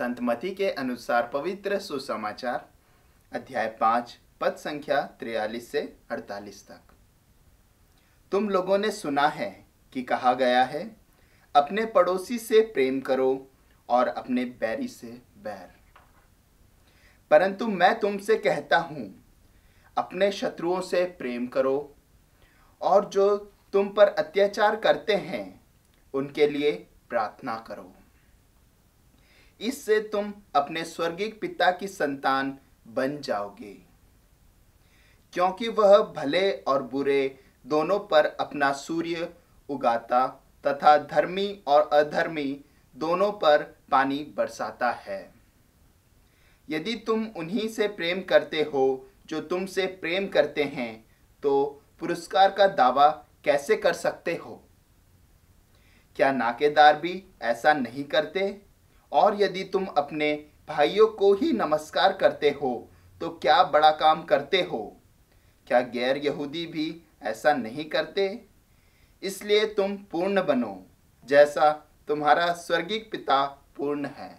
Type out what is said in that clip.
संत मती के अनुसार पवित्र सुसमाचार, अध्याय पाँच, पद संख्या त्रियालीस से अड़तालीस तक। तुम लोगों ने सुना है कि कहा गया है, अपने पड़ोसी से प्रेम करो और अपने बैरी से बैर। परंतु मैं तुमसे कहता हूँ, अपने शत्रुओं से प्रेम करो और जो तुम पर अत्याचार करते हैं, उनके लिए प्रार्थना करो। इससे तुम अपने स्वर्गीय पिता की संतान बन जाओगे। क्योंकि वह भले और बुरे दोनों पर अपना सूर्य उगाता तथा धर्मी और अधर्मी दोनों पर पानी बरसाता है। यदि तुम उन्हीं से प्रेम करते हो जो तुमसे प्रेम करते हैं तो पुरस्कार का दावा कैसे कर सकते हो? क्या नाकेदार भी ऐसा नहीं करते? और यदि तुम अपने भाइयों को ही नमस्कार करते हो तो क्या बड़ा काम करते हो? क्या गैर यहूदी भी ऐसा नहीं करते? इसलिए तुम पूर्ण बनो, जैसा तुम्हारा स्वर्गीय पिता पूर्ण है।